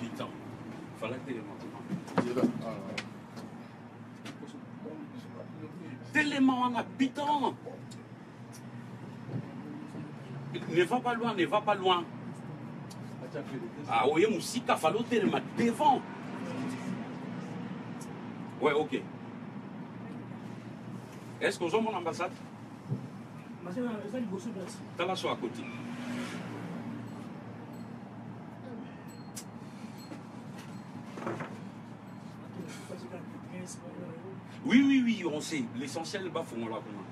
Putain. Fallait t'aies Tellement en habitant. Ne va pas loin, ne va pas loin. Ah oui, musique a fallu tellement devant. Ouais, ok. Est-ce que vous avez mon ambassade T'as la à côté. On sait. L'essentiel, bah, faut qu'on la connaisse.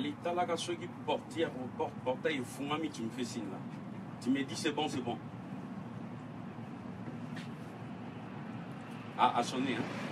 Qui portait au porte, portail et fumami, tu me fais signe là. Tu me dis c'est bon, c'est bon. Ah, à sonner, hein.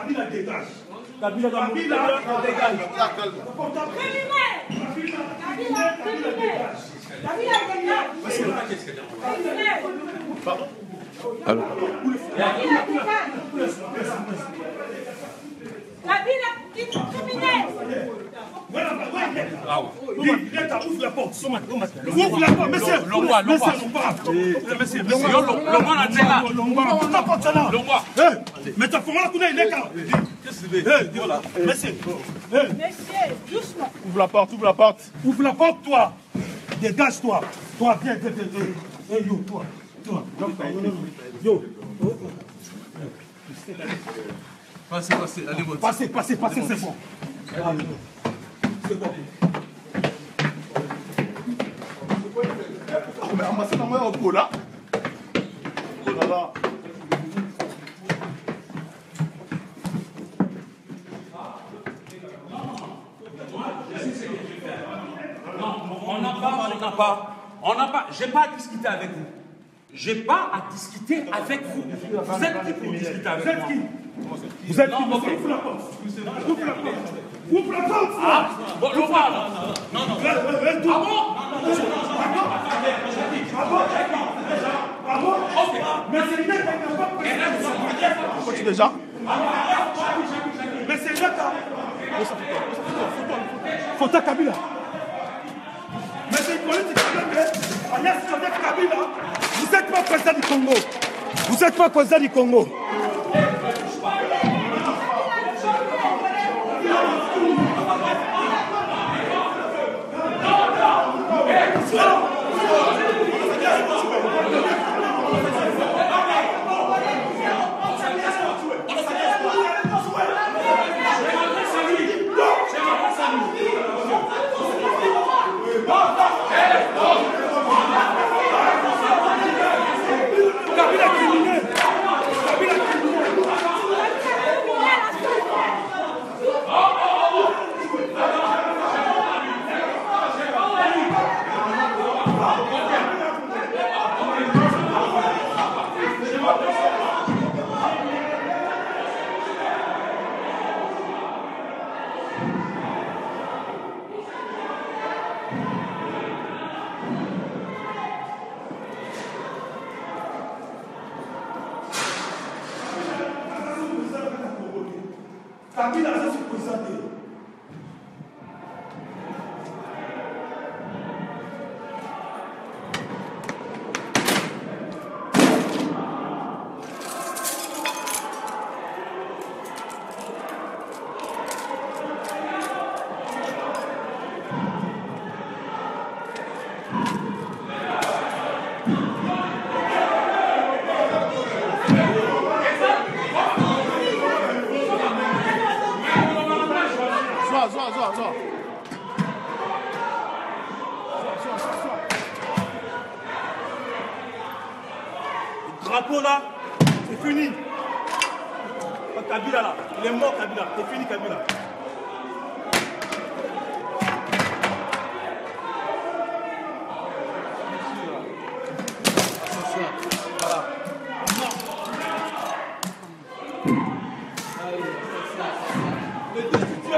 Populaire, Kabila dégage. Kabila Kabila dégage. Pardon? Kabila, criminel ouvre la porte. Ouvre la porte, monsieur. Longwa, Longwa. Monsieur, monsieur, monsieur. Là. Longwa, ouvre la porte, là. Longwa. Eh, Mais ta femme, là, il est là. Monsieur, Monsieur, doucement. Ouvre la porte, ouvre la porte. ouvre la porte, toi. Dégage-toi. Toi, viens, viens, viens. viens. Eh, yo, toi. Toi. Yo. Passez, passez, allez. Passez, passez, passez, c'est bon. Allez, On n'a pas, on n'a pas, on n'a pas, j'ai pas à discuter avec vous. J'ai pas à discuter avec vous. Vous êtes qui pour discuter avec Vous êtes qui? Vous êtes qui. Ouvre la porte. Ouvre la porte. Ouvre la porte. Ah, bon, le voir, là. Non, non. Eh, eh, eh, toi. Ah bon? Ok. Mais c'est n'a pas déjà. Mais c'est une lettre. Fota Kabila. Mais c'est une politique qui Agnès Joseph Kabila. Vous n'êtes pas président du Congo. Vous n'êtes pas président du Congo.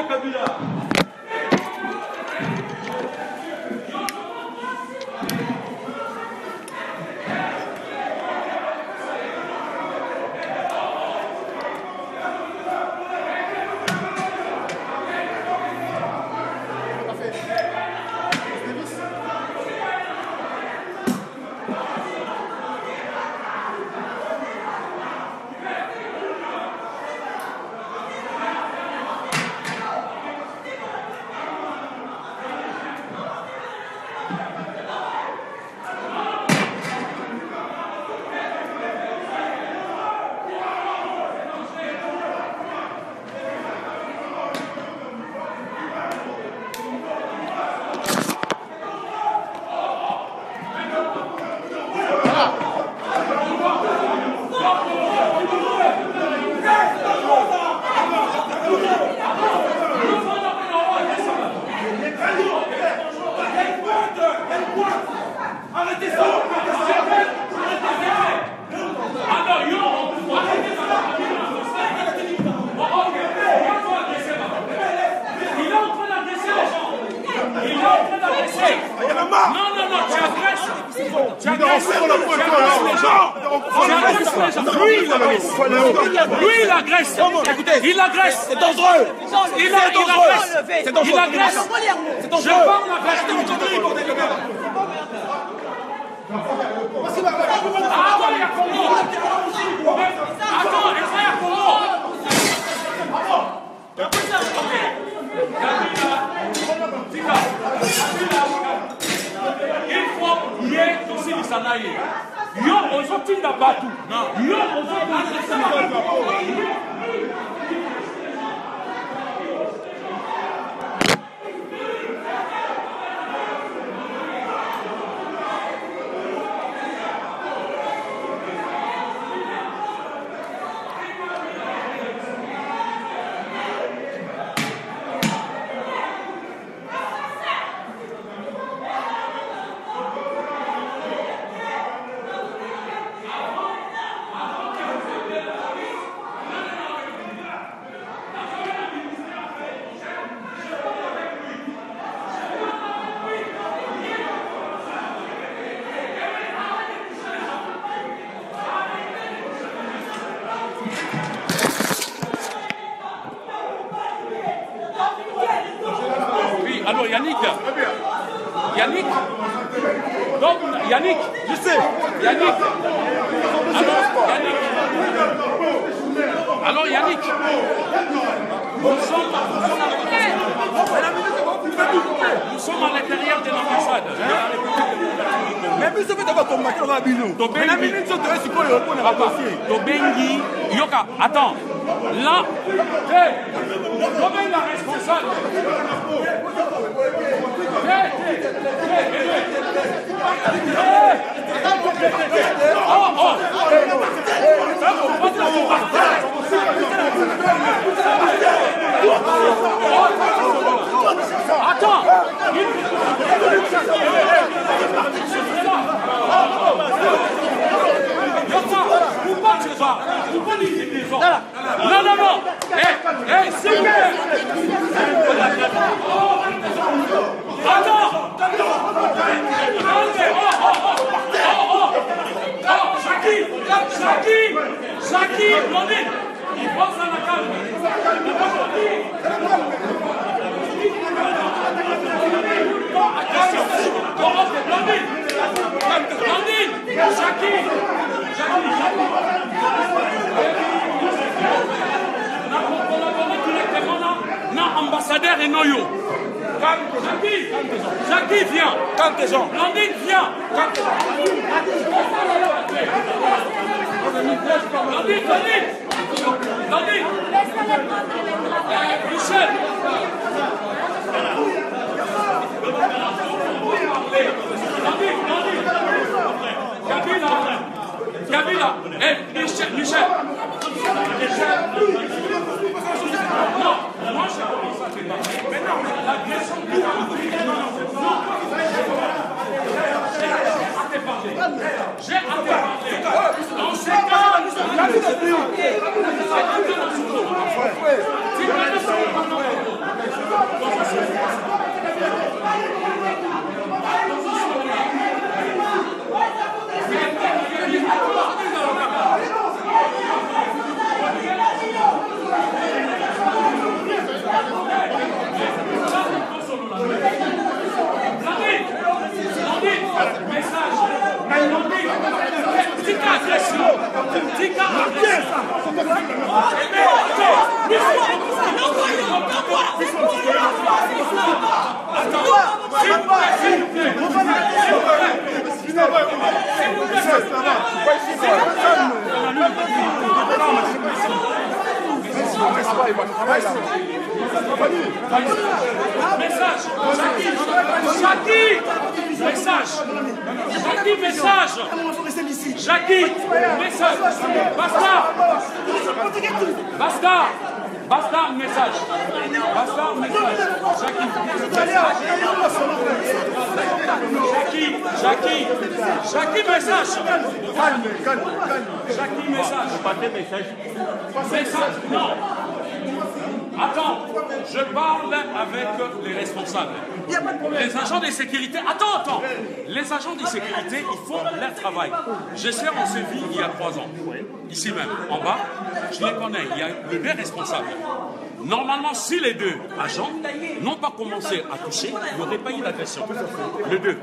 Kabila. D'agresser. Non, non, non, tu agresses. Tu agresses. Les gens. Lui, il agresse. Lui, il agresse. Écoutez, il agresse. C'est dangereux. Il, agresse. C'est dangereux. Il agresse. C'est Je dangereux. parle avec Attends. Attends, ye tosilisa na ye yo ozotinda bato yo ozotinda Yannick. Je sais. Yannick. Alors, Yannick. Alors, Yannick. Nous sommes, nous sommes à- l'intérieur de l'ambassade. Mais biso mpe tokokombate lokola bino Tobengi. na minute oyo toye sikoyo mpona badossier Tobengi, Yoka, attends. Là, Tobengi la responsable? Oh, oh. Attends. Gens Non, non, non. Eh, eh, s'il oh, oh, oh. Oh, oh. Oh, ambassadeur et noyo. Jackie. Jackie, viens. Calme tes gens. Blandine, viens. Blandine, Blandine. Blandine. Michel. Blandine, Blandine. Kabila. Eh, Michel, Michel. Michel. Non, J'ai. Dans ces cas, Blandine, Blandine, message. Blandine, tika agression. Tika agression. S'il vous plaît, s'il vous plaît. S'il vous plaît. Message. Jackie. Message. Jackie, message. Jackie, message. Basta. Basta. Basta, message. Basta, message. Jackie. Jackie, Jackie. Message. Jackie, message. Message, non. Attends, je parle avec les responsables. Les agents de sécurité, attends, attends. Les agents de sécurité, ils font leur travail. Je on s'est vu il y a trois ans, ici même, en bas. Je les connais, il y a les deux responsables. Normalement, si les deux agents n'ont pas commencé à toucher, il n'y aurait pas eu d'agression. Les deux.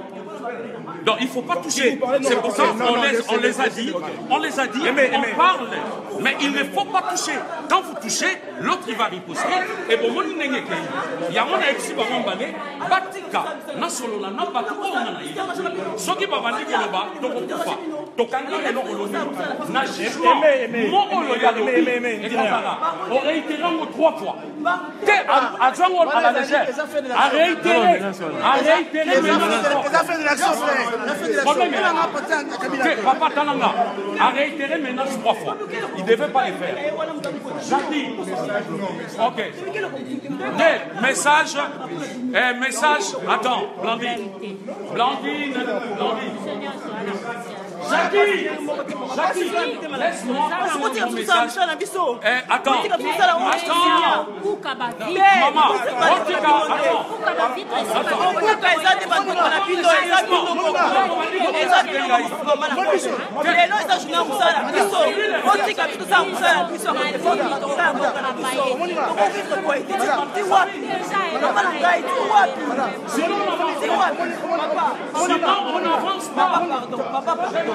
Donc il ne faut pas toucher. C'est pour ça qu'on les, on les a dit, on les a dit, on parle, mais il ne faut pas toucher. Quand vous touchez, l'autre il va riposter. Et bon, mon ndenge kei. Yango na exi bango mbale, batika na solo na na batu oyo na nayi. Soki babandi koloba, tokokufa. Na jugement, mo oyo trois fois. Te azwango à la légère. Maintenant trois fois. Problème est là. Te, Papa Talanga a réitéré maintenant trois fois. Il ne devait pas le faire. Jackie. Ok. Eh, message. Eh, message. Attends, Blandine. Blandine. Blandine. Jackie! Jackie! Laisse-moi passer mon message. Eh, attends. Attends. Eh, maman, Otika, Sinon, on n'avance pas. Papa, pardon. Papa, pardon.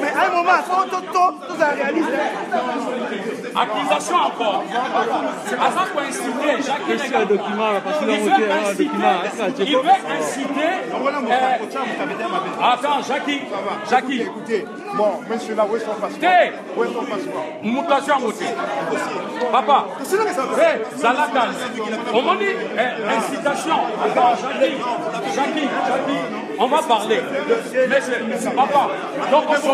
Mais à un moment, faut tout, tout ça réalise. Accusation encore. Avant qu'on inciter Jacques Qu'est-ce qu'il y a un document là Parce qu'il a il monté veut un inciter, il veut inciter. attends, Jackie, Jackie, Écoutez, bon, monsieur là, où est son passeport Té. Où est son passeport mutation moté. Papa, eh, Zalatan, on m'a dit incitation. Attends, Jackie, Jackie, Jackie, on va parler. Mais c'est, papa, donc on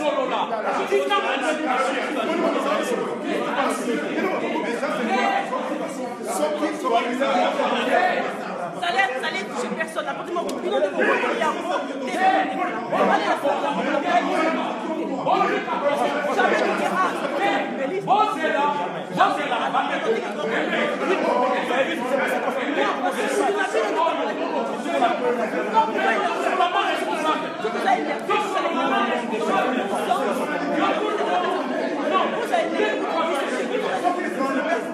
solola ça n'allait toucher personne. À partir du moment où il y a un mot, il y a un mot, vous, allez la faire. Jamais de terrasse. bozela bozela C'est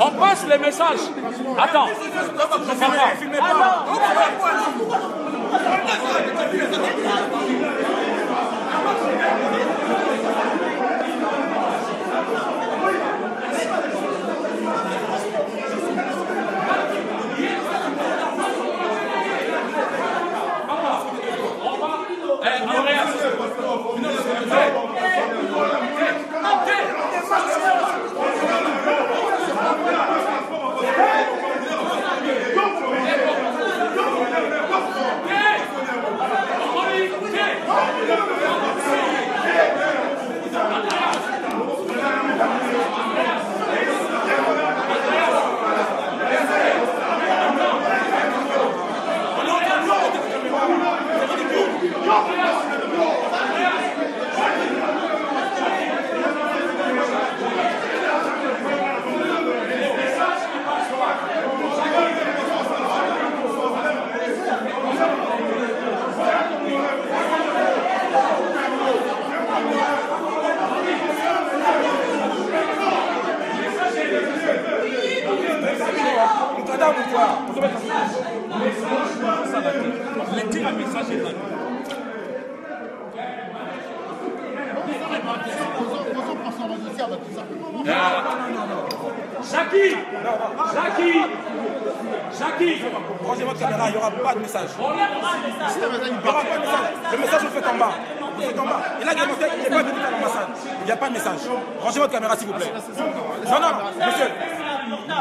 On passe les messages. Attends. Les tirs à message est. Jackie Jackie Jackie Rangez votre caméra, il n'y aura pas de message. A message. Il n'y aura pas de message. Le message, vous faites en bas. Vous faites en bas. Il a démontré qu'il n'est pas à l'ambassade. Il n'y a pas de message. Rangez votre caméra, s'il vous plaît. Non, non, monsieur.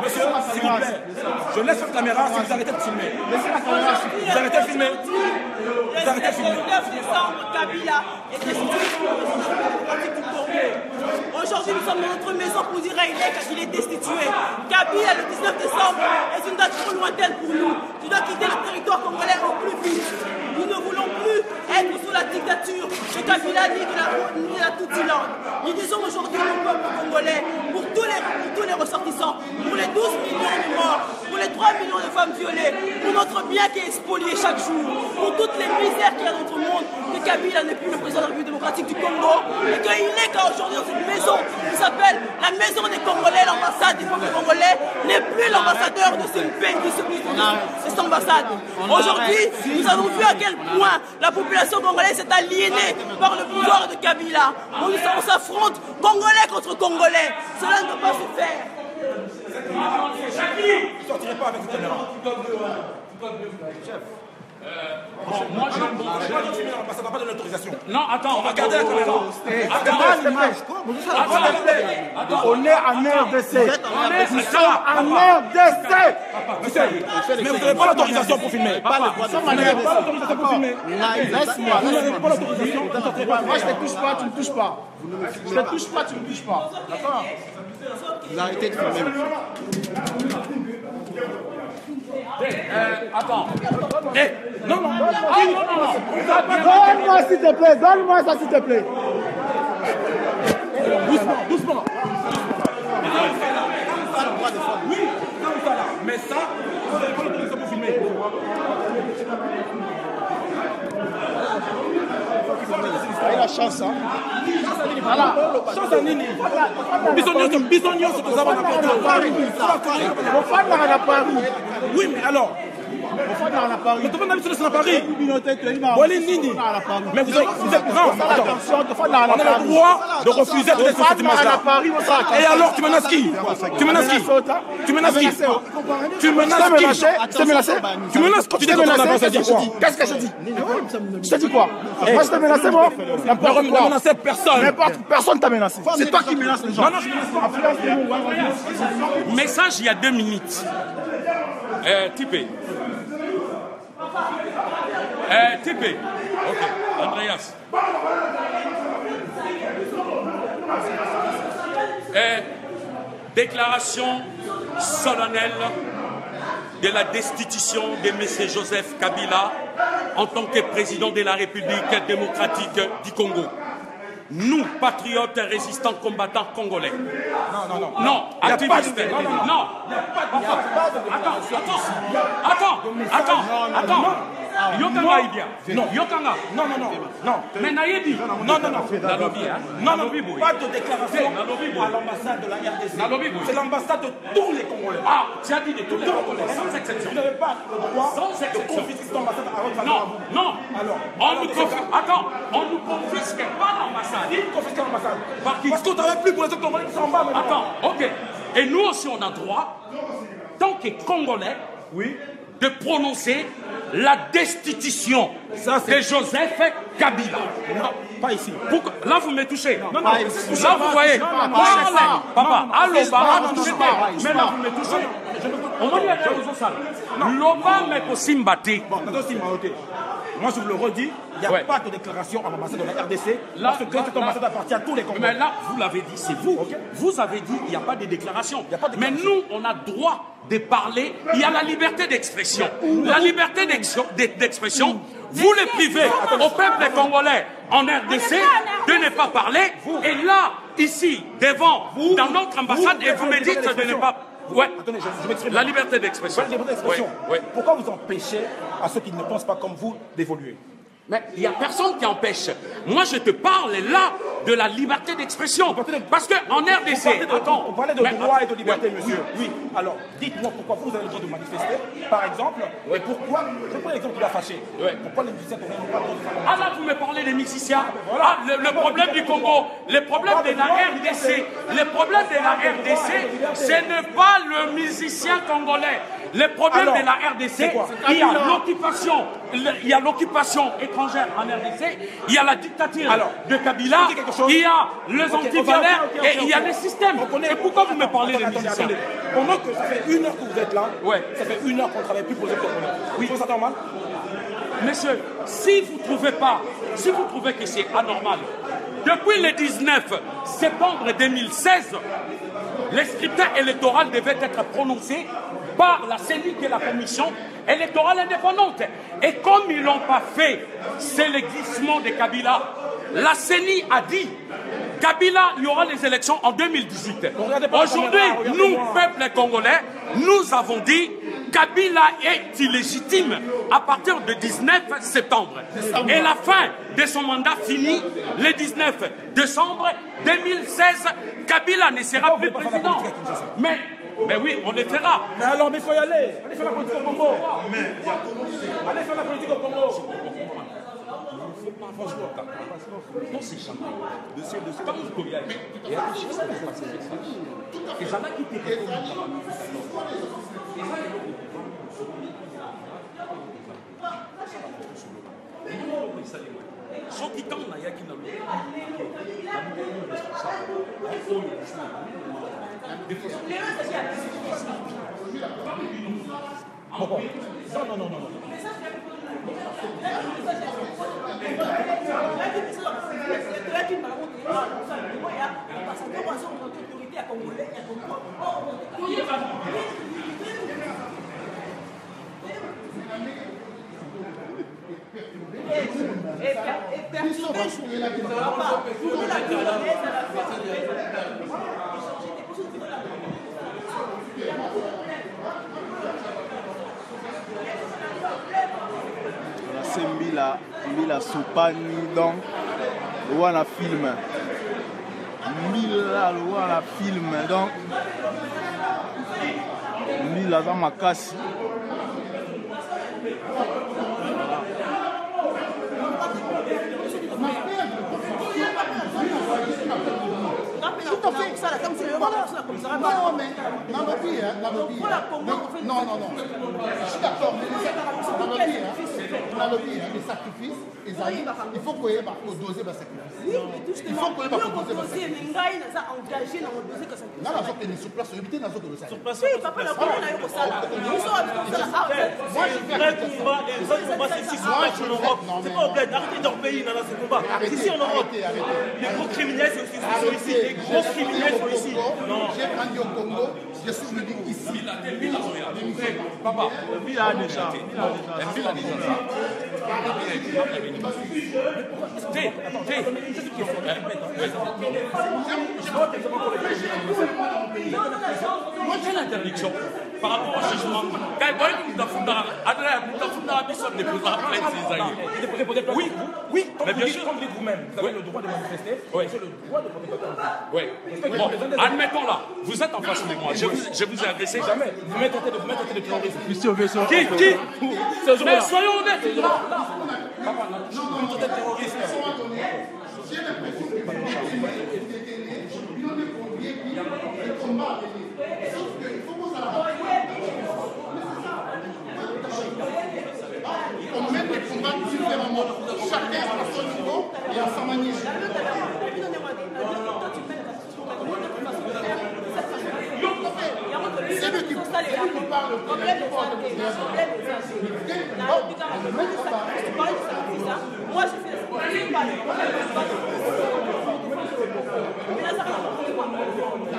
Monsieur, s'il vous plaît. Je laisse votre caméra si vous arrêtez de filmer. Vous arrêtez de filmer. Vous arrêtez de filmer. 9 décembre, Kabila est destitué du du Congo. Aujourd'hui, nous sommes dans notre maison pour dire à Ilek qu'il est destitué. Kabila, le 19 décembre, est une date trop lointaine pour nous. Tu dois quitter le territoire congolais au plus vite. Nous ne voulons plus être sous la dictature de Kabila ni de la, ni de la. Nous disons aujourd'hui au peuple congolais, pour tous, les, pour tous les ressortissants, pour les 12 millions de morts, les 3 millions de femmes violées, pour notre bien qui est spolié chaque jour, pour toutes les misères qu'il y a dans notre monde, que Kabila n'est plus le président de la République démocratique du Congo, et qu'il est qu'aujourd'hui dans cette maison qui s'appelle la maison des Congolais, l'ambassade des peuples congolais, n'est plus l'ambassadeur de ce pays, de, ce, de, de cette ambassade. Aujourd'hui, nous avons vu à quel point la population congolaise est aliénée par le pouvoir de Kabila. On, on s'affronte Congolais contre Congolais. Cela ne peut pas se faire. Vous ne sortirez pas avec cette caméra. Va pas va pas donner l'autorisation. Non, attends, on va Regardez la caméra. Attends, On est en RDC. Nous sommes en RDC. Mais vous n'avez pas l'autorisation pour filmer. Nous sommes en RDC. Pour filmer. Laisse-moi, Vous n'avez pas l'autorisation. Vous pas. Moi, je ne te touche pas, tu ne touches pas. Je ne te touche pas, tu ne touches pas. D'accord Vous arrêtez de filmer. Attends. Eh, non, non. Ah, non, non. Donne-moi, s'il te plaît. Donne-moi ça, s'il te plaît. Doucement, doucement. Oui, comme ça là. Mais ça, vous n'avez pas l'autorisation pour filmer. Chance hein. chance ya nini biso nyonso biso nyonso toza bana ofandaka na paris oui mais alors tofanda biso nyonso na paris te mais vous êtes vous na on a le paris droit de refuser peut-être cette image ofandaka na là paris mosala et alors tu menaces qui tu menaces qui tu menaces qui tu menaces qui t'ai menacé tu menaces quand tu dis à dire quoi Qu'est-ce que je dis Je t'ai dit quoi Moi je t'ai menacé moi ne N'importe ne quoi menacez personne N'importe personne t'a menacé C'est toi qui menaces les gens non non je menace pas Message il y a deux minutes. Euh. Tipé. Ok, Andreas. Euh, déclaration solennelle de la destitution de M. Joseph Kabila en tant que président de la République démocratique du Congo. Nous, patriotes, résistants, combattants congolais, non non non non, Il y a pas activiste. de- non, non, non. non. Attends, attends, attends, attends, attends. Yokanga Ibia. Non. Yokanga. non non non non Mais Nayebi. non non non Nalobi, hein. Non, non, Nalobi, boy. pas de déclaration Nalobi, boy. à l'ambassade de la RDC. Nalobi, boy. C'est l'ambassade de tous les Congolais. Ah, tu as dit de tous les Congolais, sans exception. Vous n'avez pas le droit Sans de exception. confisquer cette ambassade à votre Non, non. Alors, on nous confisque. Attends, on nous confisque pas l'ambassade. Qui confisque l'ambassade Par qui? Parce qu'on travaille plus pour les autres Congolais qui sont en bas maintenant. Attends, ok. Et nous aussi, on a droit, tant que Congolais, Oui. de prononcer la destitution Ça, de Joseph Kabila. Non, pas ici. Pourquoi- Là, vous me touchez. non, Là, touchez vous voyez. Papa, Non, non, vous touchez touchez. pas, Mais là, vous me touchez. On va dire à salles. Loba me kosimbate. Bon, ok. Moi, je vous le redis, il n'y a Ouais. pas de déclaration à l'ambassade de la RDC. Là, parce que là, cette là. ambassade appartient à tous les Mais Congolais. là, vous l'avez dit, c'est vous. Vous avez dit, il n'y a pas de déclaration. y a pas de Mais déclaration. nous, on a droit de parler. Il y a la liberté d'expression. La liberté d'ex- d'ex- d'expression, vous les privez au peuple congolais en RDC de ne pas parler. Et là, ici, devant, dans notre ambassade, et vous me dites de ne pas... Ouais. Attendez, je, je m'exprime. La liberté d'expression. La liberté d'expression. Ouais, ouais. Pourquoi vous empêchez à ceux qui ne pensent pas comme vous d'évoluer? Mais il n'y a personne qui empêche. Moi, je te parle là de la liberté d'expression. Parce qu'en RDC, de, attends. vous parlez de mais- droit et de liberté, Ouais, monsieur. Oui, Oui. Alors, dites-moi pourquoi vous avez le droit de manifester, par exemple, et pourquoi, je prends l'exemple qui a fâché. Ouais. Pourquoi les musiciens n'ont pas le droit de faire Ah là, vous me parlez des musiciens. Ah, le, le problème du Congo, le problème de la RDC, le problème de la RDC, ce n'est pas le musicien congolais. Le problème Alors, de la RDC, il y a l'occupation, il y a l'occupation étrangère en RDC, il y a la dictature Alors, de Kabila, il y a les Ok, ok, antivaleurs et il y a les systèmes. Connaît- Et pourquoi vous me parlez des Attendez, attendez, musiciens attendez. Pendant que ça fait une heure que vous êtes là, Ouais. ça fait une heure qu'on ne travaille plus pour les Congolais. Oui. Vous normal Monsieur, si vous ne trouvez pas, si vous trouvez que c'est anormal, depuis le 19 septembre 2016, le scrutin électoral devait être prononcé par la CENI, qui est la commission électorale indépendante. Et comme ils ne l'ont pas fait, c'est le glissement de Kabila. La CENI a dit Kabila, il y aura les élections en 2018. regardez pas la Aujourd'hui, nous, peuple congolais, nous avons dit Kabila est illégitime à partir du 19 septembre. Et la fin de son mandat finit le 19 décembre 2016. Kabila ne sera plus président. Mais, mais oui, on le fera. Mais alors, mais il faut y aller. Allez faire la politique au Congo. Allez faire la politique au Congo. Non, c'est jamais. Comme vous pouvez aller. Et ça, c'est ça. Et j'en ai quitté na Bon, Non, non, non, non. non. Voilà, c'est Mbila, Mbila Soupani donc lokola na film. Mbila lokola na film donc. Mbila aza makasi Non, mais nalobi, hein, nalobi. Non, non, non. Je suis d'accord, mais nalobi, hein, nalobi, hein, les sacrifices, ezali, koyeba nazokende sur place oyebi te nazokende Sur osala place, Oui, papa na komo na yo kosala biso bakosala awa moi je fais Vrai combat, les vrais combats, c'est ici, c'est pas en Europe. C'est pas au bled. Arrêtez de leur pays combats. C'est ici en Europe. Les gros criminels, sont ici. Les gros criminels sont ici. J'ai grandi au Congo, je suis venu ici. Papa, Bila déjà. T'es, t'es. Moi j'ai l'interdiction par rapport au jugement. Quand de déposer la plainte ces alliés. Oui, oui, mais bien sûr. Comme vous dites vous-même, vous avez le droit de manifester. Oui. Vous avez le droit de. Bon, admettons là, vous êtes en face de moi, je vous, je vous ai agressé. Jamais. Vous mettez de vous mettez de terrorisme. Monsieur. Qui, qui Ce jour-là. Mais soyons honnêtes. Vous mettez de terrorisme. Combats différemment. Chacun à son niveau et à sa manière. C'est lui qui parle. Je fais Je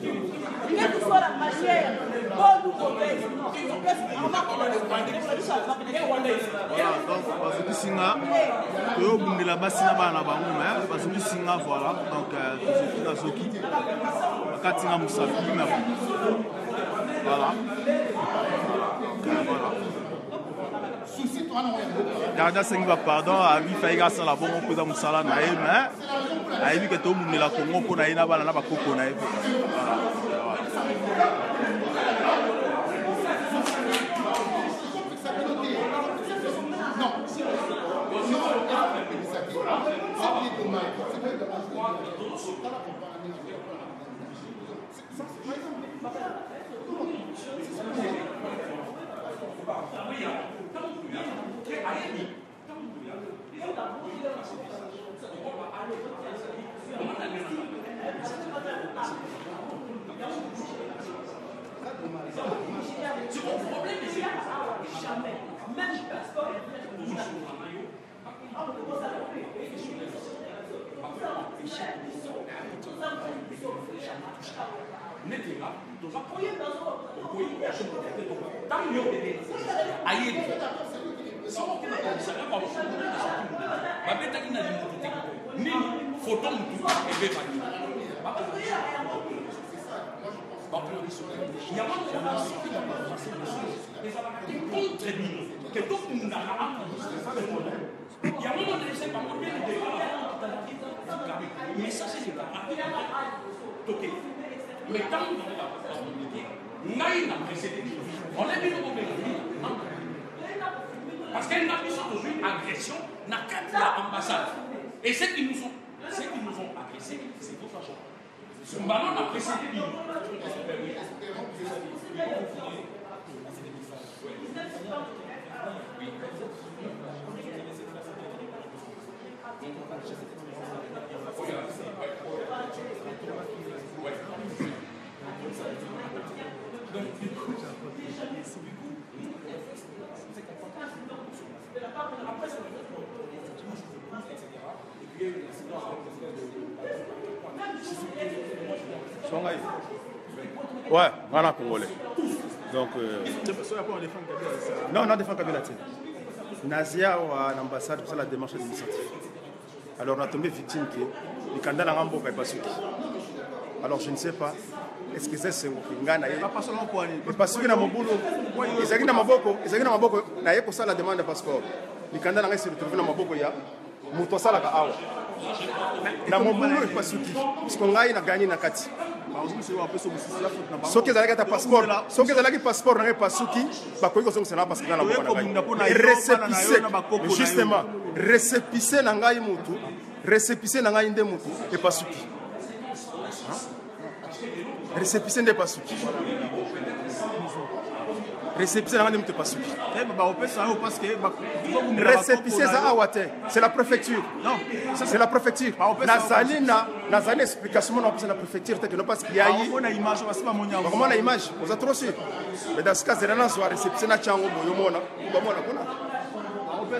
quelle que soit la matière, bonne ou mauvaise, bazokisinga toyobundela basi na bana na bango me bazokisinga voila donc euh, nazoki bakatinga mosapi me voilà. Voilà. Garde asengi bapardon abi fayi asala bongo mpo eza mosala na ye me ayebi ke tobundela kongo mpo na ye na bana na bakoko na ye pe netela toza koyeba okoyeba ntango yo ayebi soko komisaria babetaki na limutu te nini foto mutu ebebaki ezalaka contre bino ke tokundaka yango nodese bango mpe mais ça c'est le toke mais ntango ngai na précédé olebi nokobengaki parce que na biso tozwi agression na kati ya ambassade. Et ceux qui nous ont ceux qui nous ont agressés c'est votre argent mbano na précédé bino songa ye ouais congolais. Donc euh, non na défend kabila te nazia awa na ambassade kosala démarche administrative alors na tombé victime mikanda nanga mboka epasuki alors je ne sais pas que eza esengoki ngai na ye epasuki na mobulu ezalaki na maboko ezalaki na maboko naye kosala demande ya passeport. Mikanda na ngai se retrouve na maboko ya moto asalaka awa. Na mobulu epasuki. Parceke ngai nagani na kati. Soki ezalaki ata passeport soki ezalaki passeport nanga epasuki bakoki kozongisa na passeport na maboko na ngai. resepise justement resepise na ngai mutu resepise na ngai nde mutu epasuki resepise nde epasuki récépissé nanga nde moto epasuki récépissé eza awa te c'est la préfecture. C'est la préfecture. Nazali na nazali na explication mona opesa na préfecture te keno parce que yayi bakomona image oza trop sûr. Mais dans ce cas zela nazwa récépissé na tiango boyo mona bamona kuna Il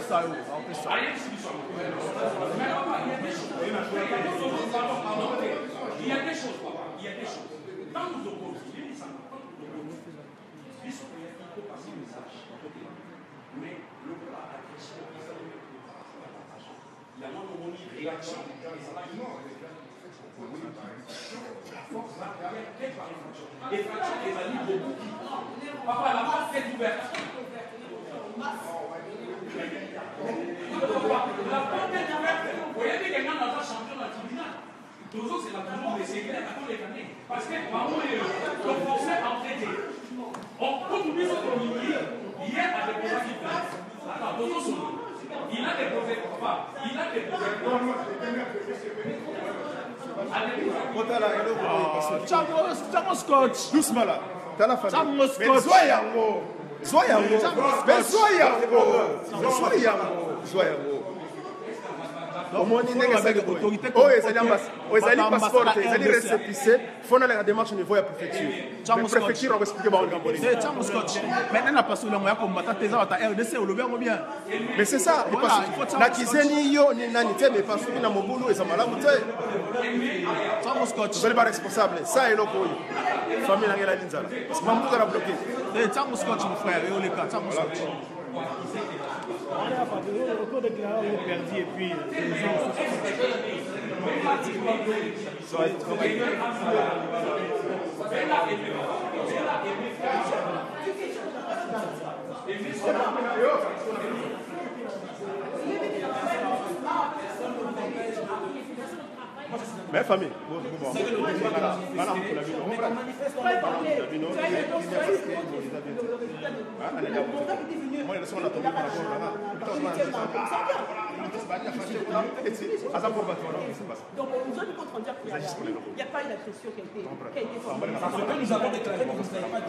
y a des choses, il y a des choses. Quand nous opposons, faut passer un message. Mais le plat a question il y a un moment de réaction. Et ça va Et fraction des amis beaucoup Papa, la masse est ouverte. La porte est ouverte. Vous voyez que quelqu'un n'a pas champion dans le tribunal. Toujours, c'est la toujours d'essayer d'attendre les années. Parce que, par contre, le français en traité. On peut oublier ce qu'on dit. Hier, à des projets qui plaisent. Attends, toujours son Il a des projets, papa. Il a des Scott. doucement là famille yango yango yango yango yango omoni ndenge oyo ezali passeport ezali récépissé fo naleka démarche au niveau ya préfecture. Préfecture akoexplike bata RDC, olobi yango bien. mais c'est ça Voilà, epasuki. il faut Chamo nakizeni yo ni nani te mais epasuki na mobulu eza malamu te Chamo Scott. tozali baresponsable sa eloko oyo famille nanga elali nzala parce que mamutu ezala bloqué. Chamo Scott, mon frère, et Clara, on est et puis. mais famille bon, bon, bon. Ngana- ngana mokolo ya bino, comprendre? Ngana mokolo ya bino, il y a- il y a parce que bon, eza bien te. Ah, nani ya moto. Moi, il y a soki natombi par rapport na na. Ah, pour pas ça. Donc, on nous a dit contre dire qu'il n'y a, a pas eu d'agression qui a été, qui a été formée. Ce que nous avons déclaré, parce qu'il n'y a pas de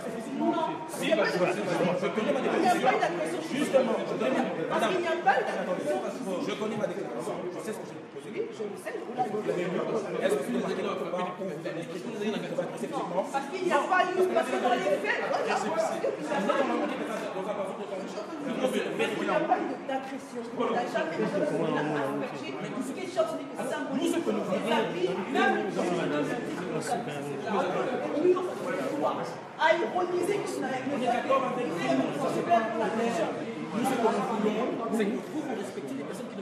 Il n'y a pas d'agression. Justement, parce a. Je connais ma déclaration. Je sais ce que j'ai posé. Oui, je Est-ce que parce qu'il n'y a pas eu, parce que dans les faits, pas eu d'agression. Il n'y a jamais eu c'est que la vie, même le à ironiser que ce n'est pas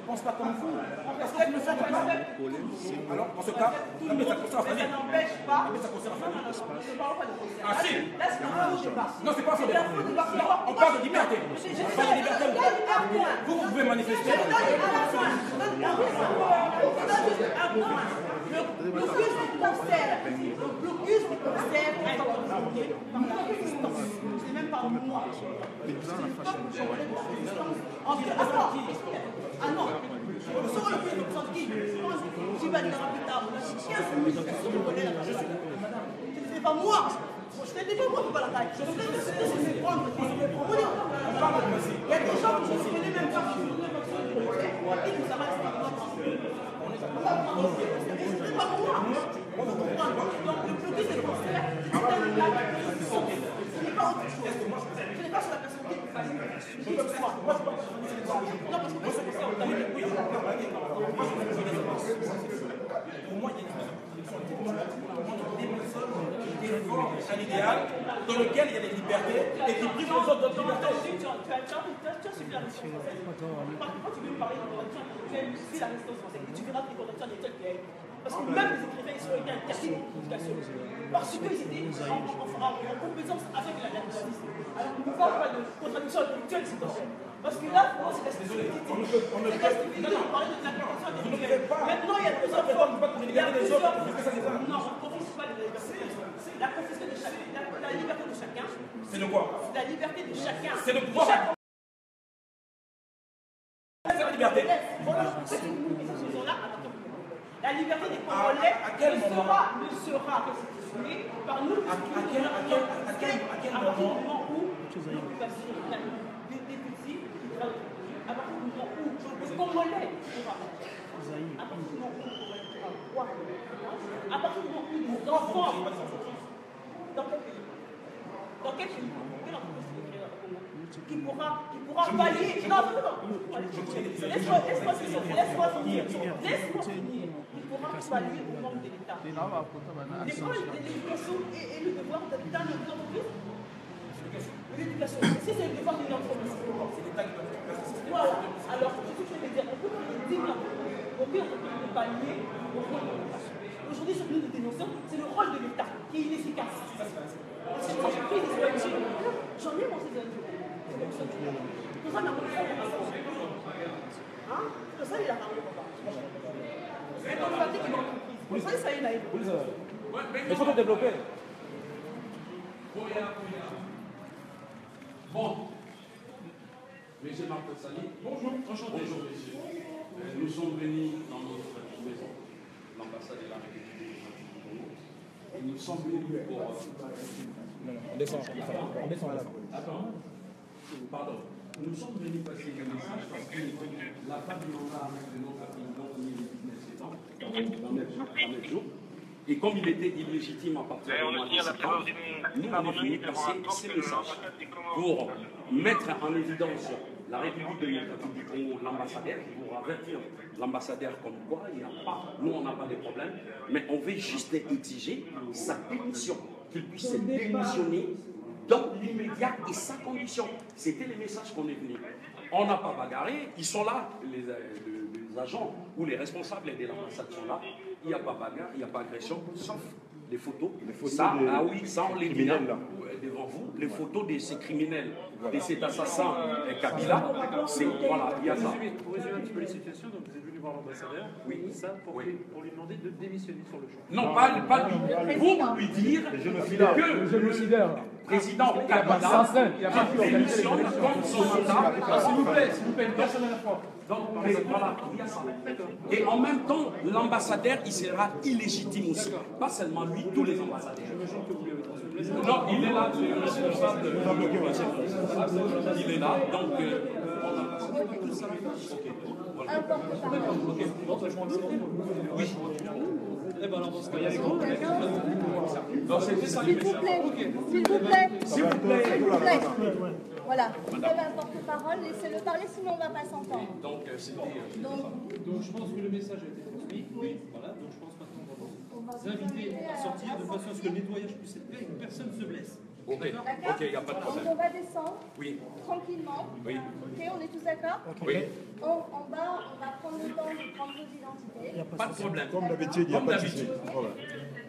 pensent pas comme vous. Parce qu'elles ne sont pas comme vous. Alors, en ce cas, mais ça concerne la Ça n'empêche pas. Mais ça concerne la famille. Ne parle pas de. Ah, si. Là, c'est un faux débat. Non, c'est pas un faux débat. C'est. On parle de liberté. On parle de Vous, vous pouvez manifester. Je donne un point. Je donne un point. Le blocus du concert, le blocus du concert est organisé par la résistance. C'est même pas moi. Entre- Attends. Ah non. Sur le blocus du concert, qui Qui va dire plus tard On a dit 15 minutes. Je connais la personne. C'est pas moi. Je ne dis pas moi qui pas la. Je c'est prendre. Il y a des gens qui ne se connaissent même pas. Se c'est pas moi. Donc le c'est Ce n'est pas n'est pas sur la famille. Qui que ce soit. Moi, je pense que parce que moi, moi, il y a un idéal dans lequel il y a des libertés et qui privent les autres. Tu as- suivi la résistance française. Quand tu veux me parler de la résistance française. Tu verras que les corruptions des Parce que même les écrivains, ils ont été interdits de communication. Parce qu'ils étaient en, en, en, en compétence avec la nationalisme. Alors, on ne peut pas de contradiction intellectuelle, c'est. Parce que là, pour moi, c'est la de l'application des écrivains. Maintenant, il y a plusieurs formes. Il y a plusieurs... Non, on ne confisque pas les libertés. C'est la confiscation de chacun. La, liberté de chacun. C'est de quoi C'est la liberté de chacun. C'est quoi C'est la liberté. Voilà, ceux qui nous sont là, attends. La liberté des Congolais À- à quel ne moment sera, ne sera restituée par nous. À- à quel- à quel- à quel- à quel À partir du moment moment où l'occupation des, des petits, à partir du moment où le Congolais pourra à partir du moment où à partir du moment où les enfants dans quel pays? Dans quel pays? Quelle entreprise qui pourra, qui pourra pallier. Non, non. Laisse-moi laisse-moi finir. Laisse-moi finir. Laisse-moi finir. Il pourra pallier au manque de l'État. Les problèmes de l'éducation et, et le devoir d'un entreprise L'éducation. Si c'est le devoir d'une entreprise, c'est l'État qui doit faire Voilà. Alors, ce que je veux dire, on peut pas le dire on peut pallier au rôle de l'État? Aujourd'hui, ce que nous dénonçons, c'est le rôle de l'État qui est inefficace. C'est moi, j'ai pris des ONG. J'en ai mon ces ça. Pour ça, on a mon frère, on a ça. Hein? Il a ramené il faut développer. Bon. Monsieur Marc Sali. Bonjour. Bonjour, monsieur. Euh, Nous sommes venus dans notre maison, l'ambassade de la République du Congo. Nous sommes venus pour. euh, On descend. On descend. Attends. Pardon. Nous sommes venus passer un message parce que la femme de notre de notre fille non née le 19 septembre, dans les 29 jours, et comme il était illégitime à partir du mois de septembre, nous on est venus passer ces messages pour mettre en évidence la République démocratique du Congo, l'ambassadeur, pour avertir l'ambassadeur comme quoi il n'y a pas, nous on n'a pas de problème, mais on veut juste exiger sa démission, qu'il puisse démissionner dans l'immédiat et sa condition. C'était les messages qu'on est venu. On n'a pas bagarré, ils sont là, les, euh, les- les agents ou les responsables de l'ambassade sont là. Il n'y a pas bagarre, il n'y a pas agression, sauf les photos. ça, ah oui, ça on les dit là, euh, devant vous, les photos de ces criminels, de cet assassin euh, Kabila. C'est voilà, il y a ça. Pour résumer un petit peu les situations, donc vous êtes venu voir l'ambassadeur, Oui. ça pour, Oui. lui, pour lui demander de démissionner sur le champ. Non, pas, pas lui. Pour lui dire que le président Kabila démissionne comme son mandat. S'il vous plaît, s'il vous plaît, personne à la fois. Donc, voilà, y. Et en même temps, l'ambassadeur, il sera illégitime aussi. Pas seulement lui, tous les ambassadeurs. Non, il est là, le responsable de Il est là, donc. euh, on a- Non, c'était ça S'il vous plaît, s'il vous plaît, s'il vous plaît. Voilà, vous avez un porte-parole, laissez-le parler, sinon on ne va pas s'entendre. Donc, euh, euh, Donc, Donc je pense que le message a été transmis. Oui. Voilà, donc je pense maintenant on va vous inviter à sortir de façon à ce que le nettoyage puisse être fait et que personne ne se blesse. Ok, ok, il n'y a pas de donc problème. on va descendre Oui, tranquillement. oui, Ok, on est tous d'accord oui. en, en bas, on va prendre le temps de prendre vos identités. Pas de problème. Comme d'habitude, il n'y a pas de souci.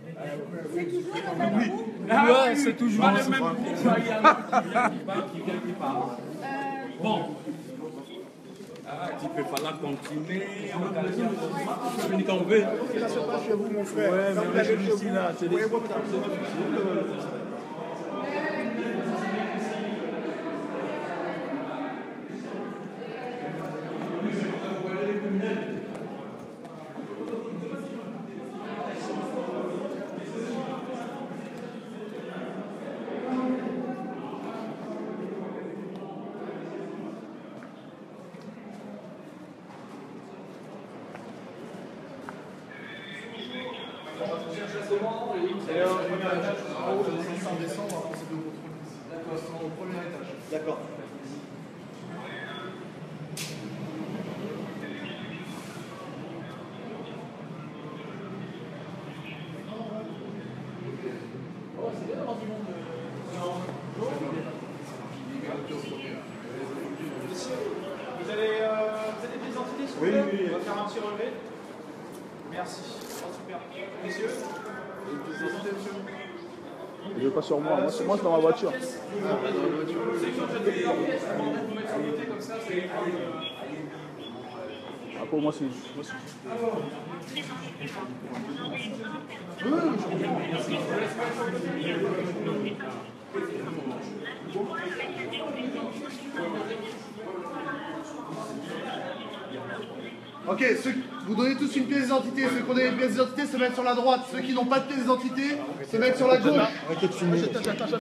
C'est toujours le même groupe. Oui, c'est toujours pas le même groupe. Il y a un qui vient qui part, qui vient qui part. Euh, Bon. Ah, il peut falloir continuer. On peut venir quand on veut. Ouais, mais celui-ci là, c'est des. D'accord. Vous allez, euh, vous avez des identités s'il vous Oui, plaît oui, oui. On va faire un petit relevé. Merci. Je vais pas sur moi, moi c'est moi c'est dans ma voiture. Moi c'est. Moi, c'est- Ok, ceux- vous donnez tous une pièce d'identité. Ceux qui ont des pièces d'identité se mettent sur la droite. Ceux qui n'ont pas de pièce d'identité se mettent sur la gauche.